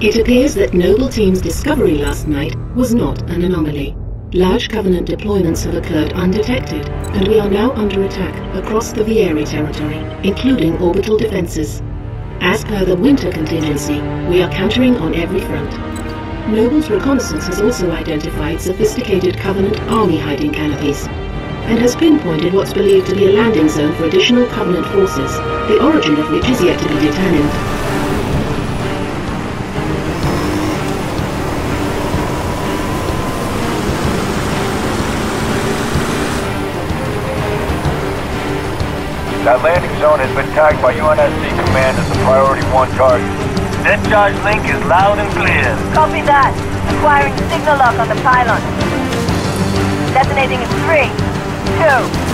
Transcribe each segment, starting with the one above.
It appears that Noble Team's discovery last night was not an anomaly. Large Covenant deployments have occurred undetected, and we are now under attack across the Viery territory, including orbital defenses. As per the winter contingency, we are countering on every front. Noble's reconnaissance has also identified sophisticated Covenant army hiding canopies, and has pinpointed what's believed to be a landing zone for additional Covenant forces, the origin of which is yet to be determined. That landing zone has been tagged by UNSC Command as a Priority 1 target. Discharge link is loud and clear. Copy that. Acquiring signal lock on the pylon. Detonating in three, two,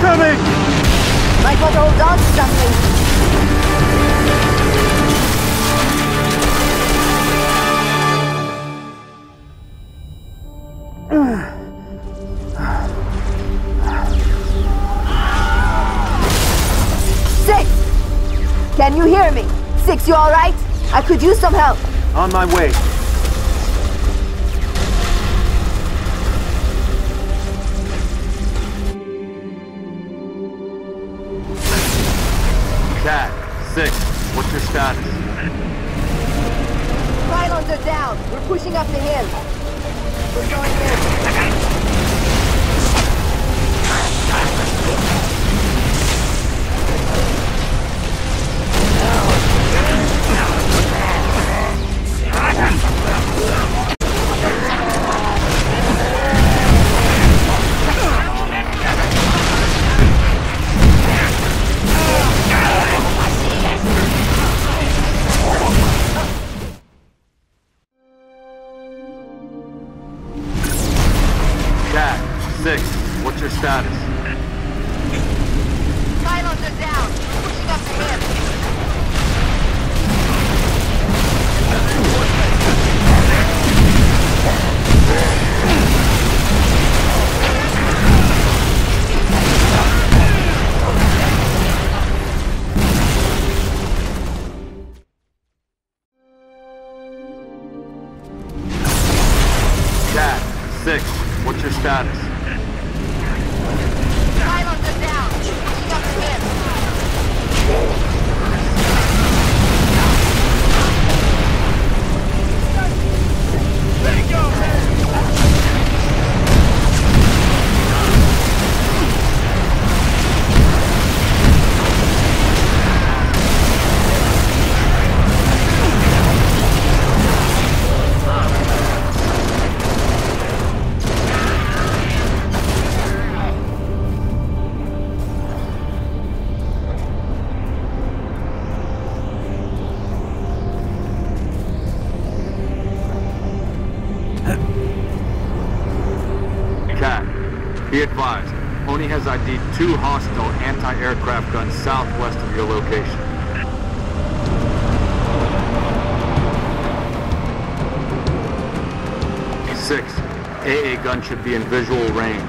Incoming! Might want to hold on to something. Six! Can you hear me? Six, you alright? I could use some help. On my way. Status? Pylons are down. We're pushing up the hill. We're going what's your status? Pylons are down. Pushing up the hill. Kat, gun should be in visual range.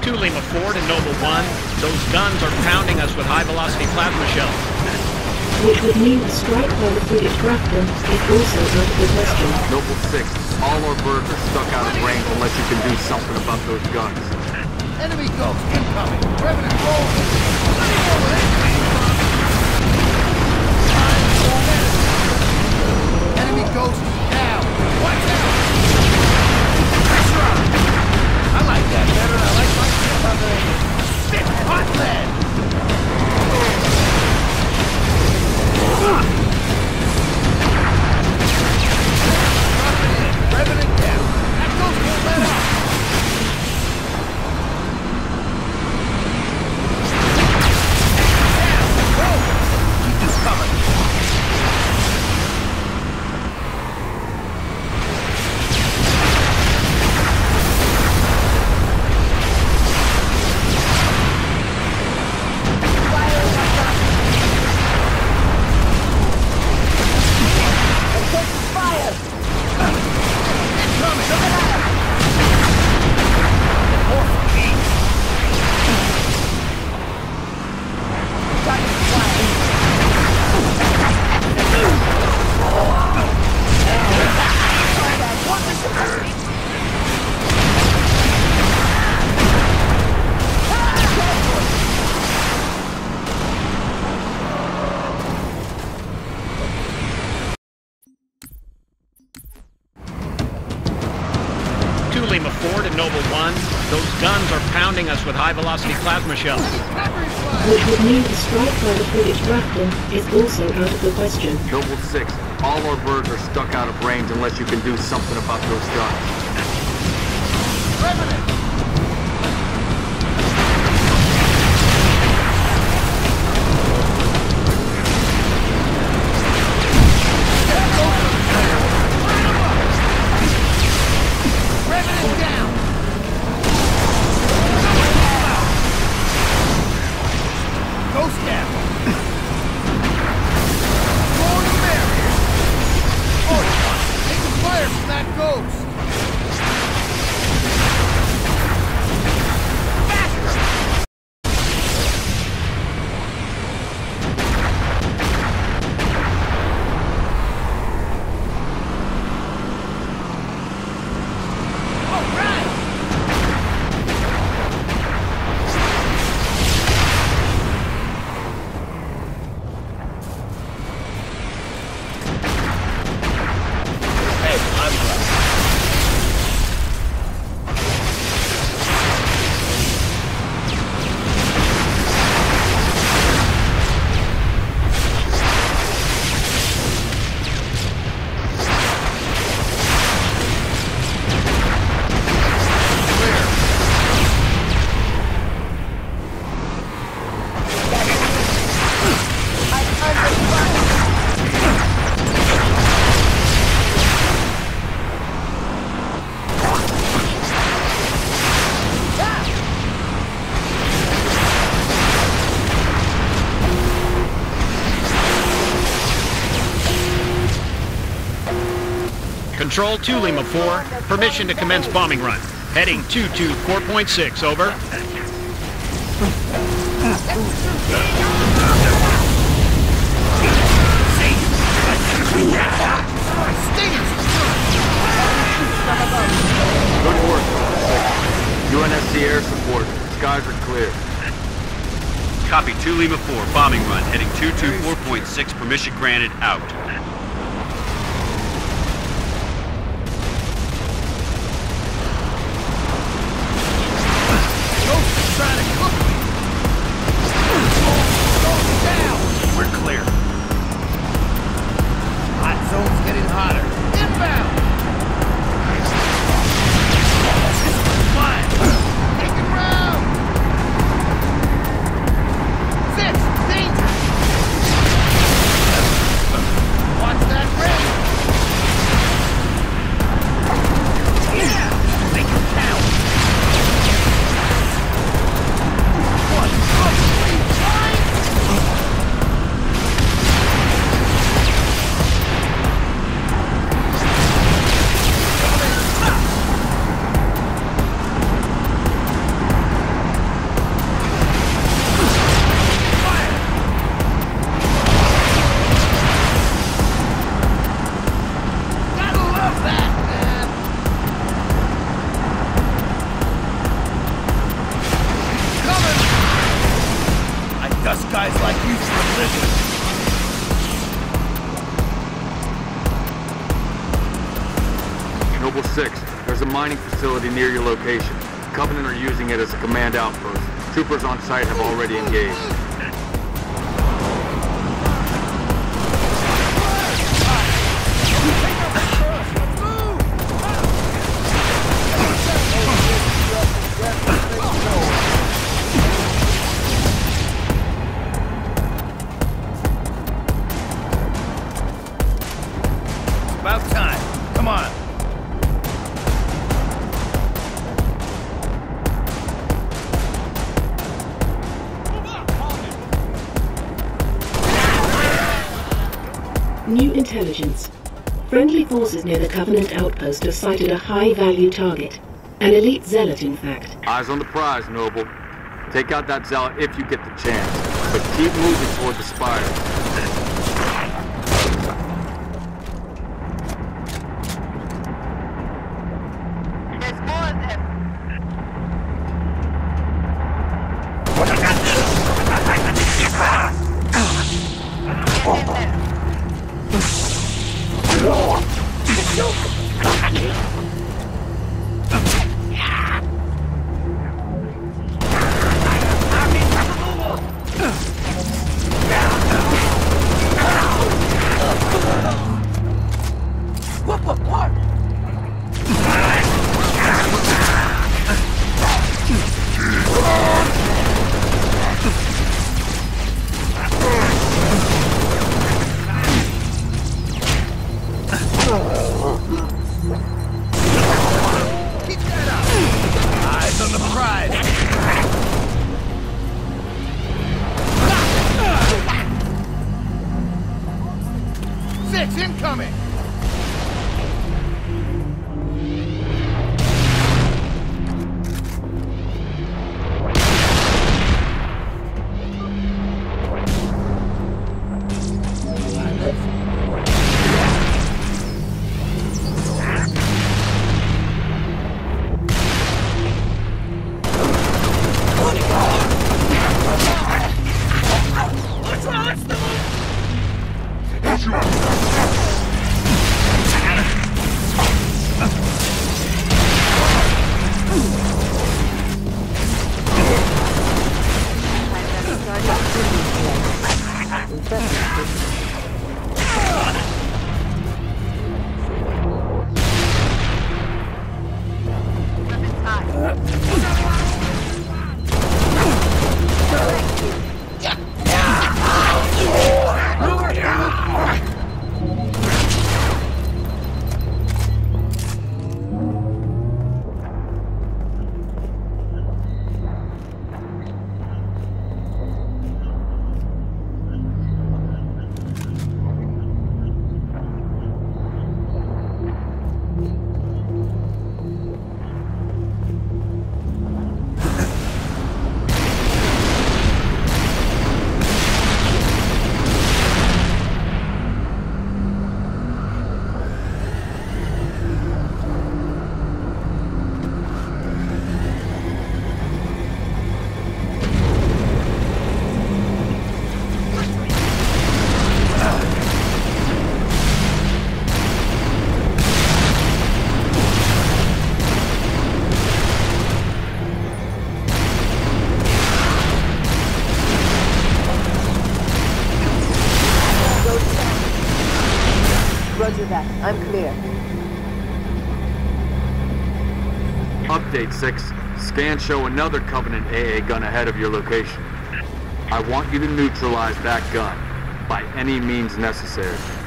Two Lima Ford and Noble One. Those guns are pounding us with high-velocity plasma shells. which would mean a strike by the frigate Grafton is also out of the question. Noble 6, all our birds are stuck out of range unless you can do something about those guns. Enemy ghost incoming! Revenant roll! Enemy ghost down! Watch out! That better I like my ship on the... Stiff hot! Revenant down! That ghost won't! High-velocity plasma shells. Which would mean a strike by the frigate Grafton is also out of the question. Noble 6, all our birds are stuck out of range unless you can do something about those guns. Revenant! Revenant Control 2 Lima 4. Permission to commence bombing run. Heading 224.6, over. Good work, Noble 6. UNSC air support. Skies are clear. Copy 2 Lima 4, bombing run, heading 224.6, permission granted, out. Mining facility near your location. Covenant are using it as a command outpost. Troopers on site have already engaged. Forces near the Covenant outpost have sighted a high-value target. An elite zealot, in fact. Eyes on the prize, Noble. Take out that zealot if you get the chance. But keep moving toward the spire. Weapons I'm clear. Update 6. Scans show another Covenant AA gun ahead of your location. I want you to neutralize that gun by any means necessary.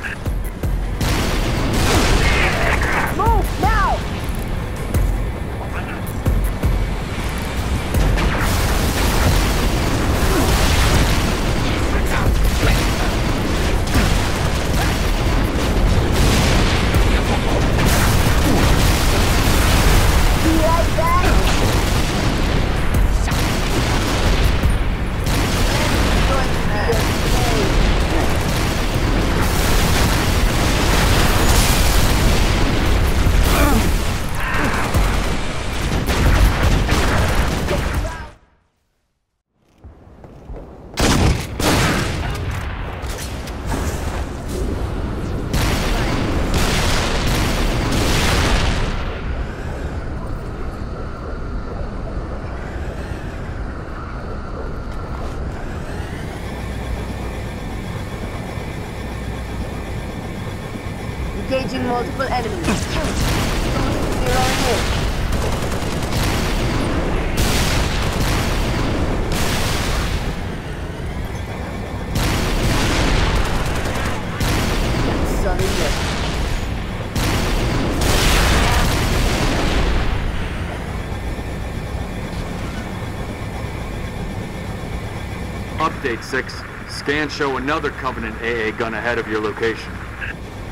Update 6. Scans show another Covenant AA gun ahead of your location.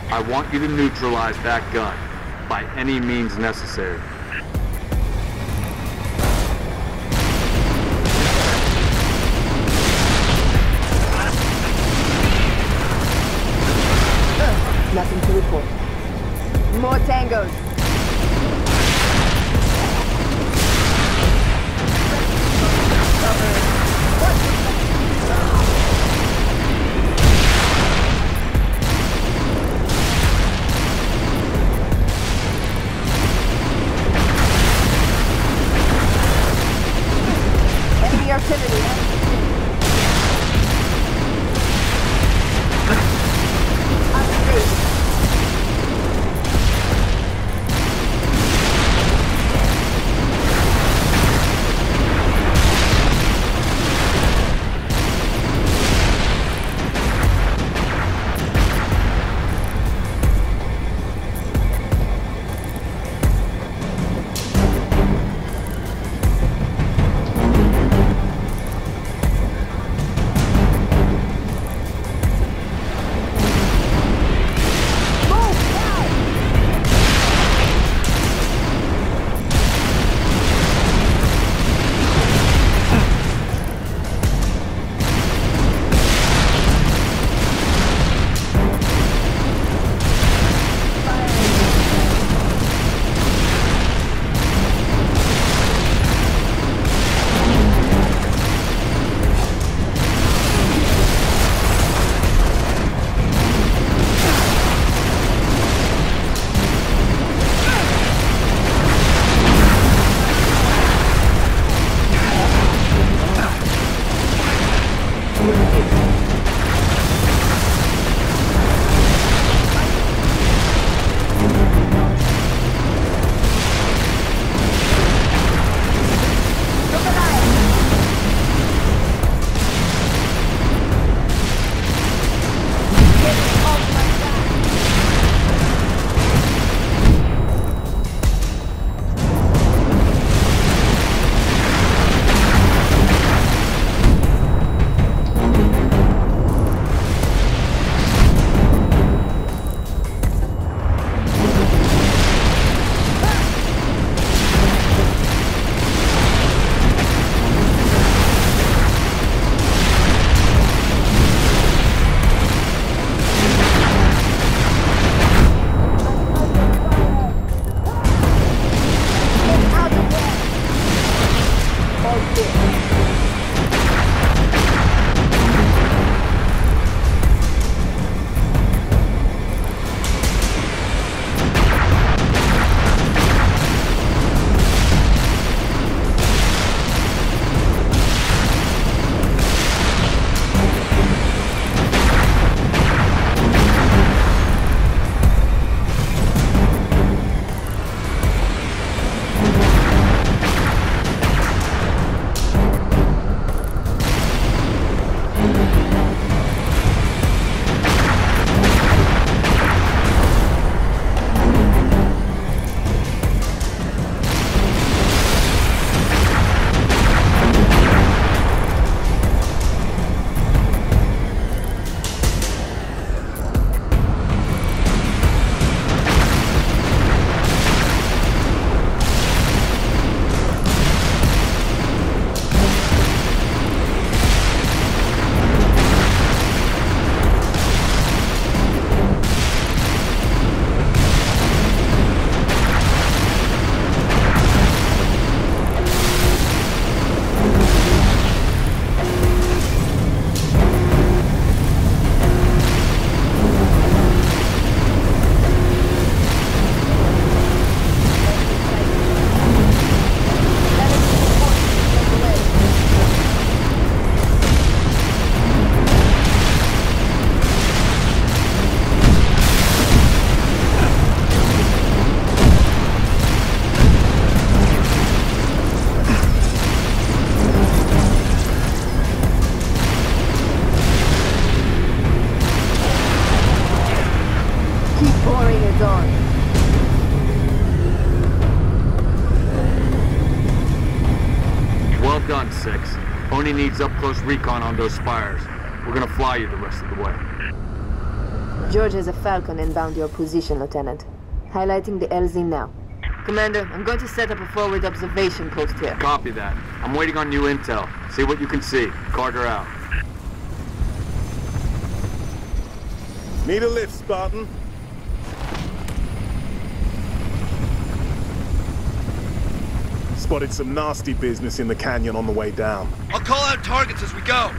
I want you to neutralize that gun by any means necessary. Nothing to report. More tangos. Oni needs up-close recon on those spires. We're gonna fly you the rest of the way. George has a Falcon inbound your position, Lieutenant. Highlighting the LZ now. Commander, I'm going to set up a forward observation post here. Copy that. I'm waiting on new intel. See what you can see. Carter out. Need a lift, Spartan? Spotted some nasty business in the canyon on the way down. I'll call out targets as we go.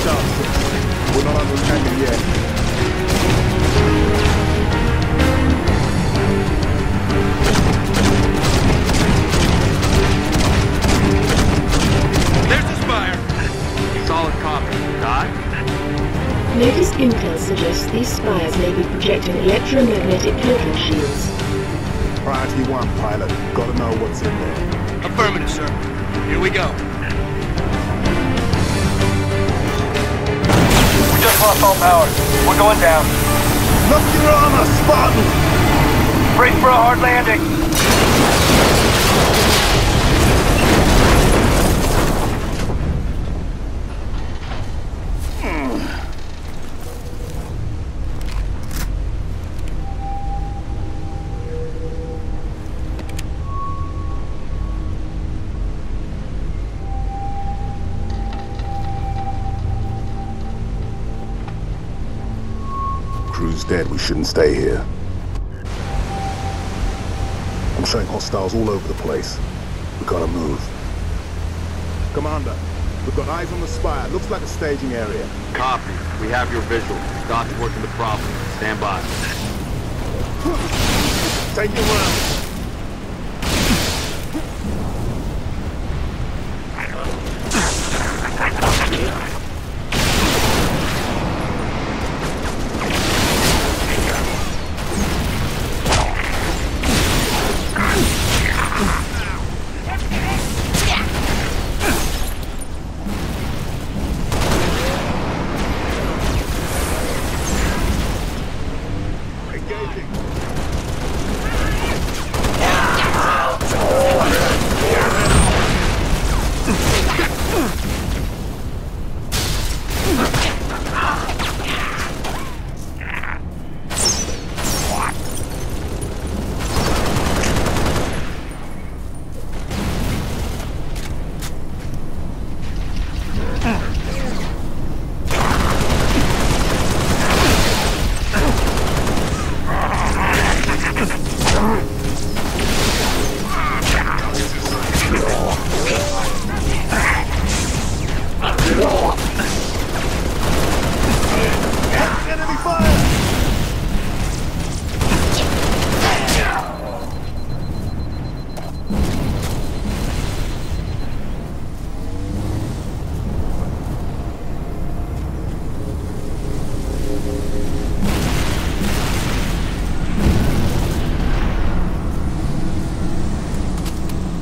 Stay. We're not under attack yet. There's the spire. Solid copy. Dot? Latest intel suggests these spires may be projecting electromagnetic cloaking shields. Priority one, pilot. Gotta know what's in there. Affirmative, sir. Here we go. Lost all power. We're going down. Lock your armor, Spartan! Brace for a hard landing. Crew's dead. We shouldn't stay here. I'm showing hostiles all over the place. We gotta move. Commander, we've got eyes on the spire. Looks like a staging area. Copy. We have your visual. Dot's working the problem. Stand by. Take your round.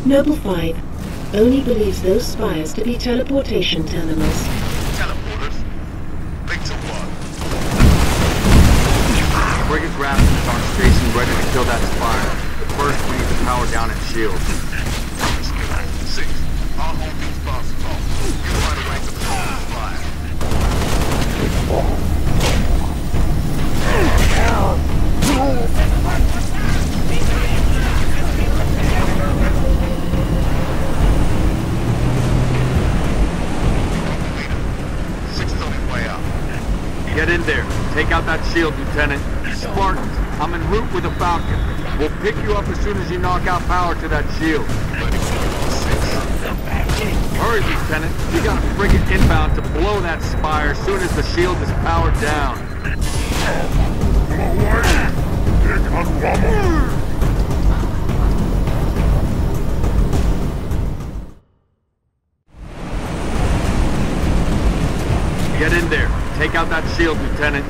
Noble 5 only believes those spires to be teleportation terminals. Teleporters. Link to what? Frigate Grafton is on station ready to kill that spire. But first, we need to power down its shields. Six. There. Take out that shield, Lieutenant. Spartans, I'm en route with a Falcon. We'll pick you up as soon as you knock out power to that shield. Hurry, Lieutenant. We got a frigate inbound to blow that spire as soon as the shield is powered down. Get Take out that shield, Lieutenant.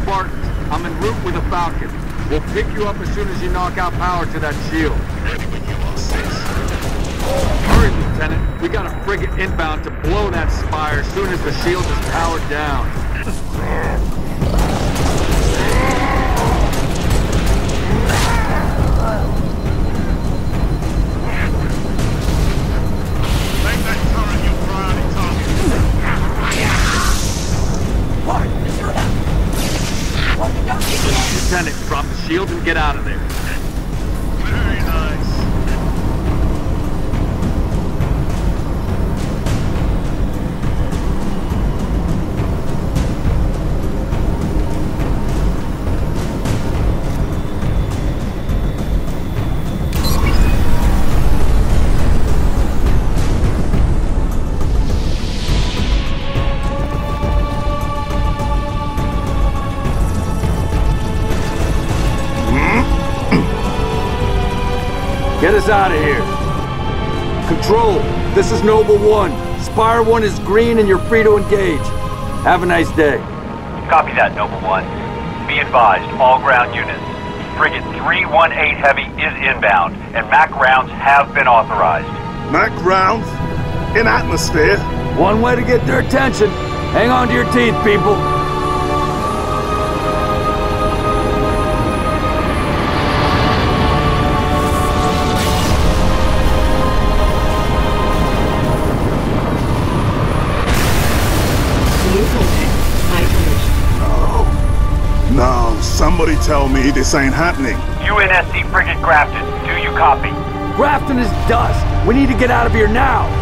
Spartans, I'm en route with a Falcon. We'll pick you up as soon as you knock out power to that shield. Hurry, Lieutenant. We got a frigate inbound to blow that spire as soon as the shield is powered down. Lieutenant, drop the shield and get out of there. Get us out of here. Control, this is Noble One. Spire One is green and you're free to engage. Have a nice day. Copy that, Noble One. Be advised, all ground units. Frigate 318 Heavy is inbound, and MAC rounds have been authorized. Mac rounds? In atmosphere? One way to get their attention. Hang on to your teeth, people. Somebody tell me this ain't happening. UNSC Frigate Grafton, do you copy? Grafton is dust. We need to get out of here now.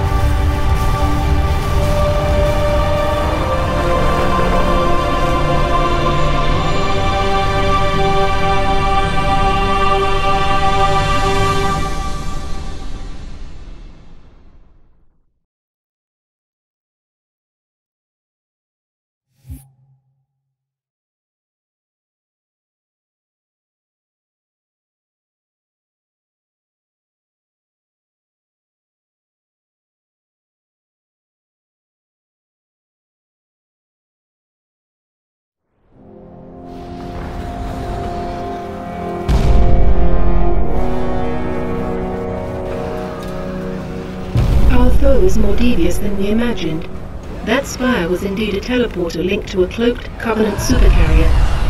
Our foe is more devious than we imagined. That spire was indeed a teleporter linked to a cloaked Covenant supercarrier,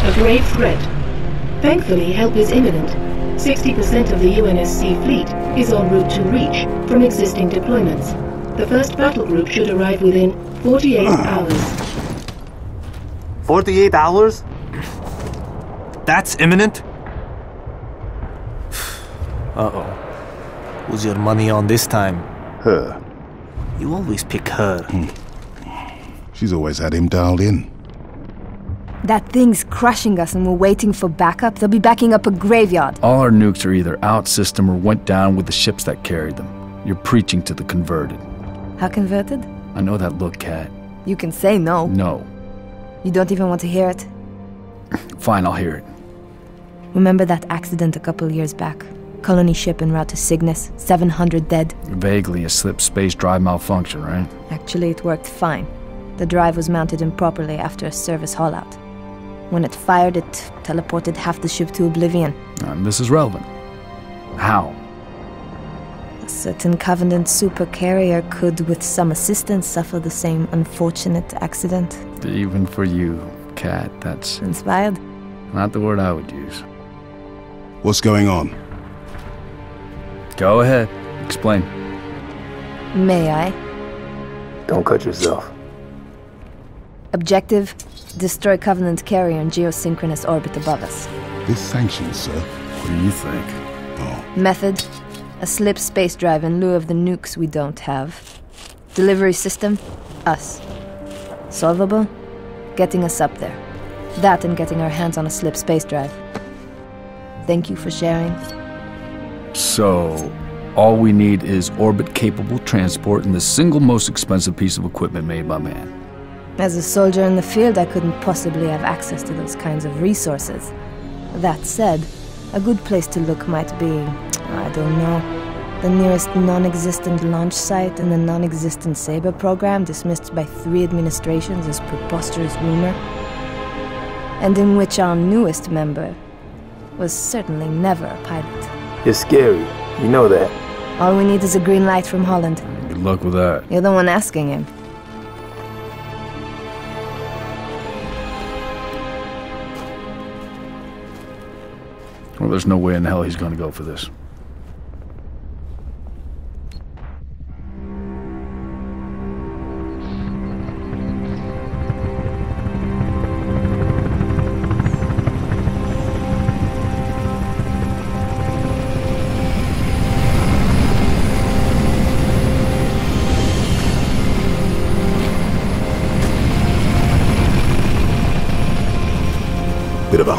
a grave threat. Thankfully, help is imminent. 60% of the UNSC fleet is en route to Reach from existing deployments. The first battle group should arrive within 48 hmm. hours. 48 hours? That's imminent? Uh-oh. Who's your money on this time? Her. You always pick her. Hmm. She's always had him dialed in. That thing's crushing us and we're waiting for backup. They'll be backing up a graveyard. All our nukes are either out system or went down with the ships that carried them. You're preaching to the converted. How converted? I know that look, Kat. You can say no. No. You don't even want to hear it. Fine, I'll hear it. Remember that accident a couple years back? Colony ship en route to Cygnus, 700 dead. Vaguely a slip space drive malfunction, right? Actually, it worked fine. The drive was mounted improperly after a service haulout. When it fired, it teleported half the ship to oblivion. And this is relevant. How? A certain Covenant supercarrier could, with some assistance, suffer the same unfortunate accident. Even for you, Kat, that's Inspired? not the word I would use. What's going on? Go ahead. Explain. May I? Don't cut yourself. Objective destroy Covenant carrier in geosynchronous orbit above us. This sanctions, sir. What do you think? Oh. Method a slip space drive in lieu of the nukes we don't have. Delivery system us. Solvable? Getting us up there. That and getting our hands on a slip space drive. Thank you for sharing. So, all we need is orbit-capable transport and the single most expensive piece of equipment made by man. As a soldier in the field, I couldn't possibly have access to those kinds of resources. That said, a good place to look might be, I don't know, the nearest non-existent launch site in the non-existent Sabre program dismissed by three administrations as preposterous rumor, and in which our newest member was certainly never a pilot. You're scary. You know that. All we need is a green light from Holland. Good luck with that. You're the one asking him. Well, there's no way in hell he's gonna go for this.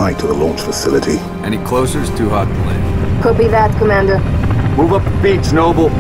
Bit of a hike to the launch facility. Any closer is too hot to land. Copy that, Commander. Move up the beach, Noble.